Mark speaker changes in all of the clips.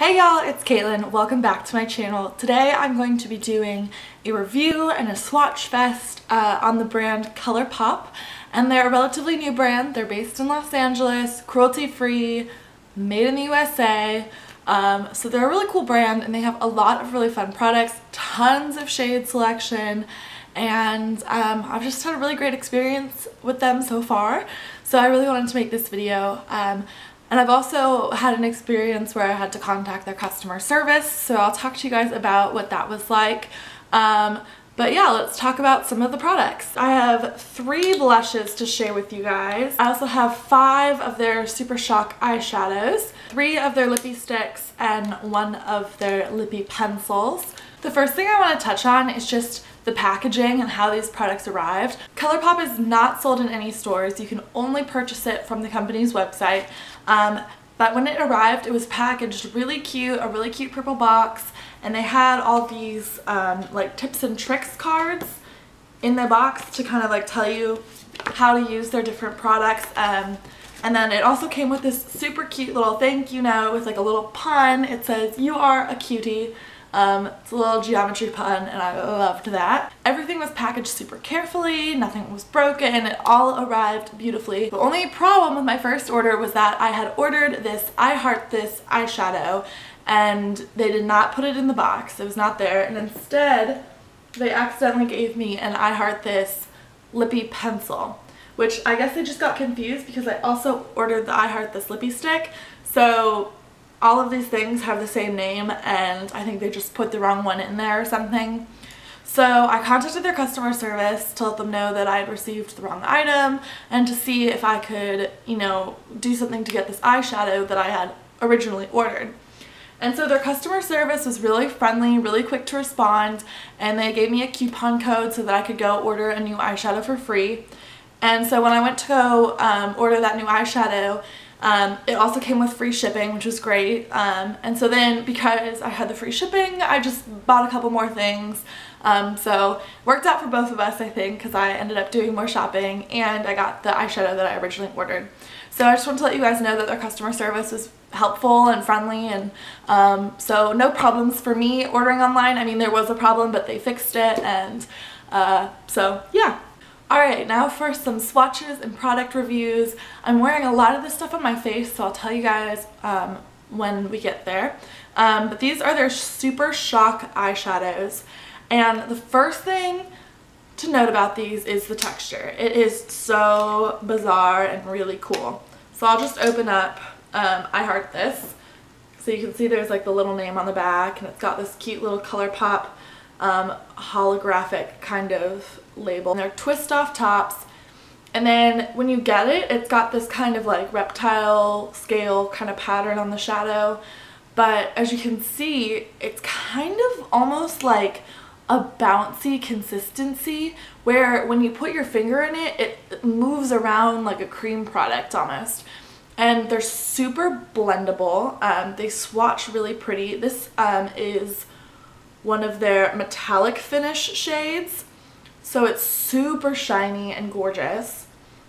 Speaker 1: Hey y'all, it's Caitlin. Welcome back to my channel. Today I'm going to be doing a review and a swatch fest uh, on the brand ColourPop. And they're a relatively new brand. They're based in Los Angeles, cruelty-free, made in the USA. Um, so they're a really cool brand and they have a lot of really fun products, tons of shade selection, and um, I've just had a really great experience with them so far. So I really wanted to make this video. Um, and I've also had an experience where I had to contact their customer service, so I'll talk to you guys about what that was like. Um, but yeah, let's talk about some of the products. I have three blushes to share with you guys. I also have five of their Super Shock eyeshadows, three of their Lippie Stix, and one of their Lippie Pencils. The first thing I want to touch on is just the packaging and how these products arrived. ColourPop is not sold in any stores. You can only purchase it from the company's website. Um, but when it arrived, it was packaged really cute, a really cute purple box, and they had all these um, like tips and tricks cards in the box to kind of like tell you how to use their different products. Um, and then it also came with this super cute little thank you note with like a little pun. It says, you are a cutie. Um, it's a little geometry pun and I loved that. Everything was packaged super carefully, nothing was broken, it all arrived beautifully. The only problem with my first order was that I had ordered this I Heart This eyeshadow and they did not put it in the box, it was not there, and instead they accidentally gave me an I Heart This Lippie Pencil which I guess they just got confused because I also ordered the I Heart This Lippie Stix so all of these things have the same name and I think they just put the wrong one in there or something. So I contacted their customer service to let them know that I had received the wrong item and to see if I could, you know, do something to get this eyeshadow that I had originally ordered. And so their customer service was really friendly, really quick to respond, and they gave me a coupon code so that I could go order a new eyeshadow for free. And so when I went to go um, order that new eyeshadow, um, it also came with free shipping, which was great. Um, and so then because I had the free shipping, I just bought a couple more things. Um, so worked out for both of us, I think, because I ended up doing more shopping and I got the eyeshadow that I originally ordered. So I just want to let you guys know that their customer service was helpful and friendly and um, so no problems for me ordering online. I mean, there was a problem, but they fixed it and uh, so yeah. Alright, now for some swatches and product reviews. I'm wearing a lot of this stuff on my face, so I'll tell you guys um, when we get there. Um, but these are their Super Shock eyeshadows. And the first thing to note about these is the texture. It is so bizarre and really cool. So I'll just open up um, I Heart This. So you can see there's like the little name on the back and it's got this cute little ColourPop um, holographic kind of label. And they're twist off tops and then when you get it, it's got this kind of like reptile scale kind of pattern on the shadow. But as you can see, it's kind of almost like a bouncy consistency where when you put your finger in it, it moves around like a cream product almost. And they're super blendable. Um, they swatch really pretty. This um, is one of their metallic finish shades. So it's super shiny and gorgeous.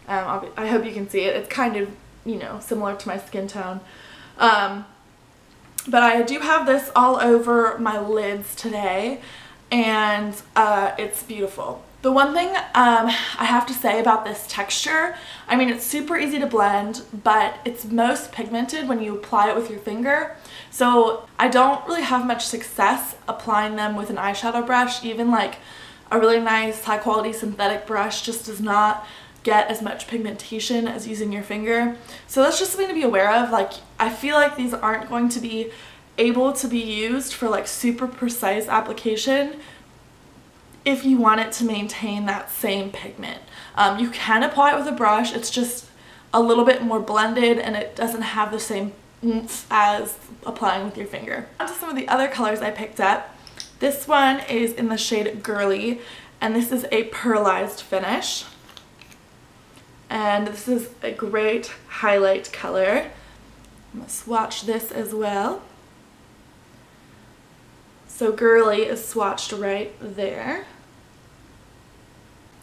Speaker 1: Um, I hope you can see it. It's kind of, you know, similar to my skin tone. Um, but I do have this all over my lids today and uh, it's beautiful. The one thing um, I have to say about this texture, I mean it's super easy to blend, but it's most pigmented when you apply it with your finger. So I don't really have much success applying them with an eyeshadow brush, even like a really nice high quality synthetic brush just does not get as much pigmentation as using your finger. So that's just something to be aware of. Like I feel like these aren't going to be able to be used for like super precise application if you want it to maintain that same pigment. Um, you can apply it with a brush, it's just a little bit more blended and it doesn't have the same oomph as applying with your finger. On to some of the other colors I picked up. This one is in the shade Girly and this is a pearlized finish. And this is a great highlight color. I'm going to swatch this as well. So Girly is swatched right there.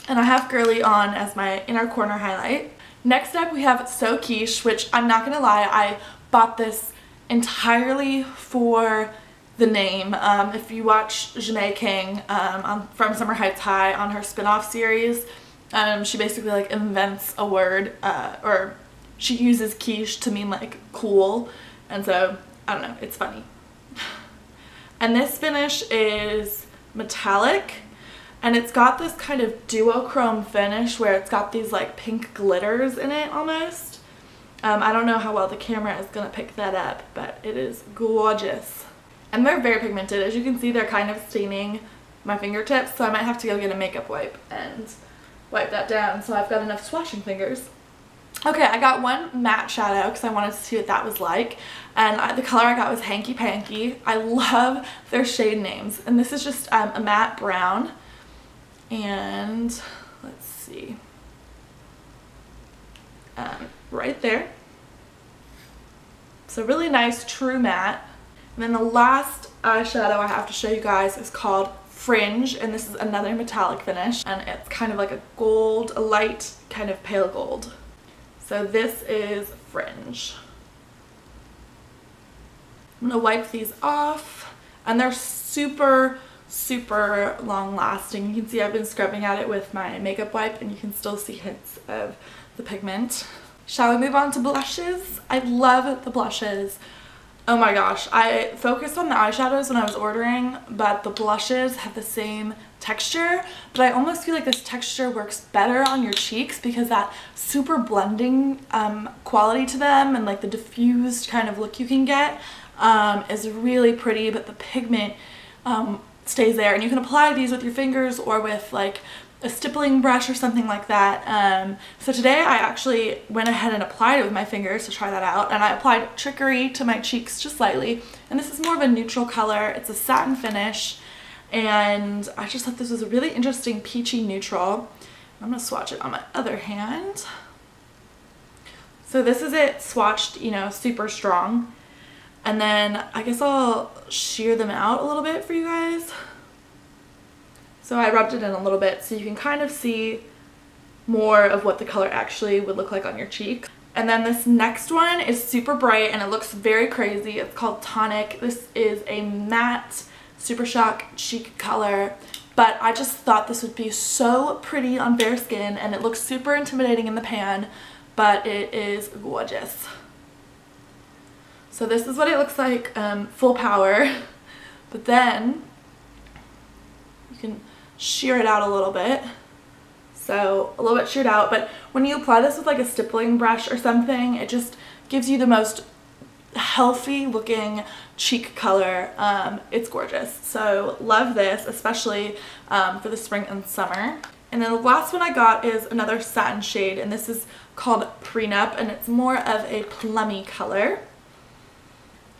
Speaker 1: And I have Girly on as my inner corner highlight. Next up we have So Quiche, which I'm not going to lie, I bought this entirely for the name. Um, if you watch Ja'mie King um, on, from Summer Heights High on her spin-off series, um, she basically like invents a word uh, or she uses quiche to mean like cool and so I don't know it's funny and this finish is metallic. And it's got this kind of duochrome finish where it's got these like pink glitters in it almost. Um, I don't know how well the camera is gonna pick that up but it is gorgeous. And they're very pigmented. As you can see they're kind of staining my fingertips so I might have to go get a makeup wipe and wipe that down. So I've got enough swatching fingers. Okay, I got one matte shadow because I wanted to see what that was like. And I, the color I got was Hanky Panky. I love their shade names. And this is just um, a matte brown. And let's see. Um, right there. So really nice true matte. And then the last eyeshadow I have to show you guys is called Fringe and this is another metallic finish and it's kind of like a gold, a light kind of pale gold. So this is Fringe. I'm going to wipe these off and they're super super long lasting. You can see I've been scrubbing at it with my makeup wipe and you can still see hints of the pigment. Shall we move on to blushes? I love the blushes. Oh my gosh, I focused on the eyeshadows when I was ordering, but the blushes have the same texture, but I almost feel like this texture works better on your cheeks because that super blending um, quality to them and like the diffused kind of look you can get um, is really pretty, but the pigment um, stays there. And you can apply these with your fingers or with like a stippling brush or something like that. Um, so today I actually went ahead and applied it with my fingers to try that out and I applied Trickery to my cheeks just slightly and this is more of a neutral color. It's a satin finish and I just thought this was a really interesting peachy neutral. I'm going to swatch it on my other hand. So this is it swatched, you know, super strong. And then I guess I'll sheer them out a little bit for you guys. So I rubbed it in a little bit so you can kind of see more of what the color actually would look like on your cheek. And then this next one is super bright and it looks very crazy. It's called Tonic. This is a matte Super Shock cheek color. But I just thought this would be so pretty on bare skin and it looks super intimidating in the pan. But it is gorgeous. So this is what it looks like um, full power. But then you can sheer it out a little bit. So a little bit sheared out, but when you apply this with like a stippling brush or something, it just gives you the most healthy looking cheek color. Um, it's gorgeous. So love this, especially um, for the spring and summer. And then the last one I got is another satin shade, and this is called Prenup, and it's more of a plummy color.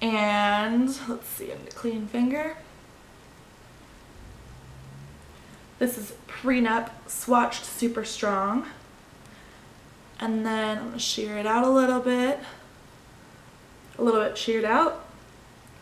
Speaker 1: And let's see, I'm gonna clean finger. This is Prenup swatched super strong. And then I'm going to sheer it out a little bit. A little bit sheared out.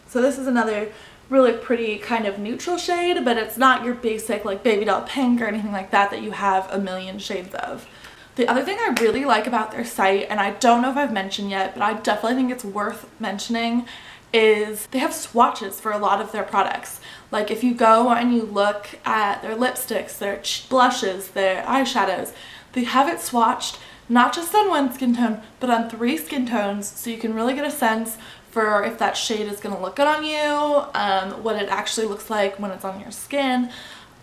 Speaker 1: So this is another really pretty kind of neutral shade, but it's not your basic like baby doll pink or anything like that that you have a million shades of. The other thing I really like about their site, and I don't know if I've mentioned yet, but I definitely think it's worth mentioning, is they have swatches for a lot of their products. Like if you go and you look at their lipsticks, their blushes, their eyeshadows, they have it swatched not just on one skin tone, but on three skin tones so you can really get a sense for if that shade is going to look good on you, um, what it actually looks like when it's on your skin.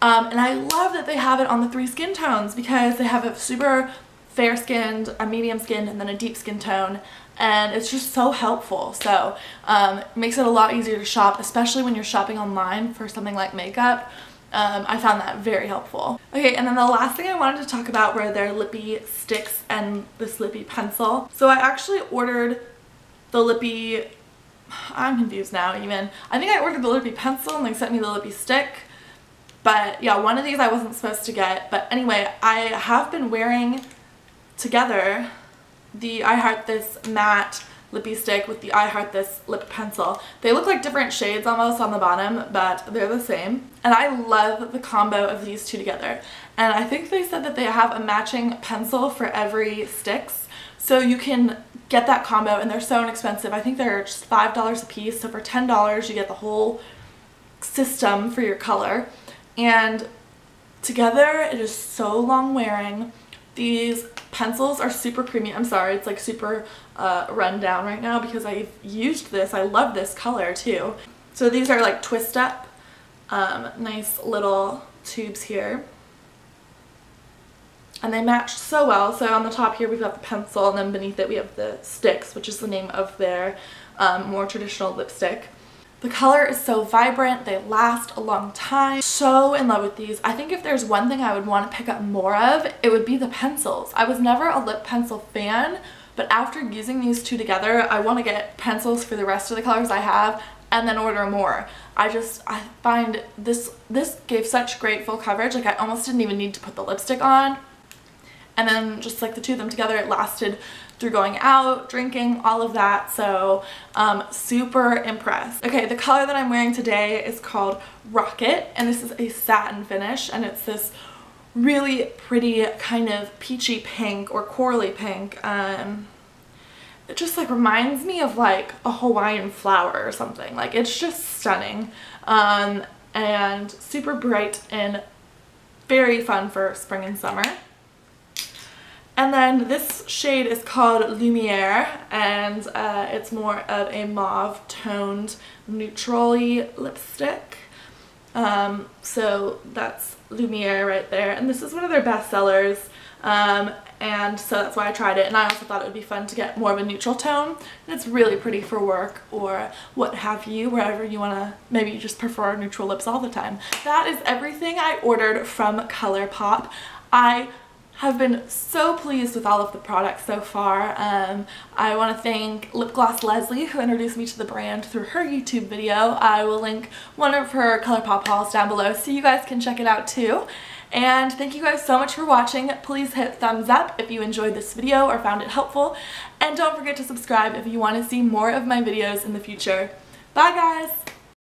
Speaker 1: Um, and I love that they have it on the three skin tones because they have a super fair skinned, a medium skinned, and then a deep skin tone and it's just so helpful so um, it makes it a lot easier to shop especially when you're shopping online for something like makeup um, I found that very helpful. Okay, and then the last thing I wanted to talk about were their Lippie Stix and this Lippie Pencil. So I actually ordered the lippy, I'm confused now even. I think I ordered the Lippie Pencil and they sent me the Lippie Stix. But yeah, one of these I wasn't supposed to get. But anyway, I have been wearing together the I Heart This matte Lippie Stix with the I Heart This lip pencil. They look like different shades almost on the bottom, but they're the same. And I love the combo of these two together. And I think they said that they have a matching pencil for every sticks. So you can get that combo and they're so inexpensive. I think they're just $5 a piece. So for $10 you get the whole system for your color. And together it is so long wearing. These pencils are super creamy. I'm sorry, it's like super uh, run down right now because I've used this. I love this color too. So these are like twist up, um, nice little tubes here. And they matched so well. So on the top here we've got the pencil and then beneath it we have the sticks, which is the name of their um, more traditional lipstick. The color is so vibrant, they last a long time. So in love with these. I think if there's one thing I would want to pick up more of, it would be the pencils. I was never a lip pencil fan, but after using these two together, I want to get pencils for the rest of the colors I have and then order more. I just, I find this, this gave such great full coverage, like I almost didn't even need to put the lipstick on. And then just like the two of them together, it lasted through going out, drinking, all of that. So um, super impressed. Okay, the color that I'm wearing today is called Rocket and this is a satin finish and it's this really pretty kind of peachy pink or corally pink. Um, it just like reminds me of like a Hawaiian flower or something. Like it's just stunning um, and super bright and very fun for spring and summer. And then this shade is called Lumiere and uh, it's more of a mauve toned neutrally lipstick. Um, so that's Lumiere right there and this is one of their best sellers um, and so that's why I tried it and I also thought it would be fun to get more of a neutral tone and it's really pretty for work or what have you wherever you want to maybe you just prefer neutral lips all the time. That is everything I ordered from ColourPop. I have been so pleased with all of the products so far. Um, I want to thank LipglossLeslie who introduced me to the brand through her YouTube video. I will link one of her ColourPop hauls down below so you guys can check it out too. And thank you guys so much for watching. Please hit thumbs up if you enjoyed this video or found it helpful. And don't forget to subscribe if you want to see more of my videos in the future. Bye guys!